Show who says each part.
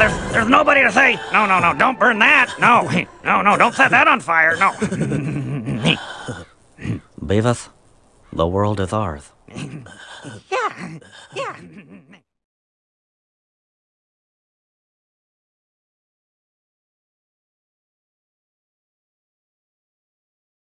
Speaker 1: there's, there's nobody to say, no, no, no, don't burn that. No, no, no, don't set that on fire. No.
Speaker 2: Beavis, the world is ours.
Speaker 1: yeah, yeah.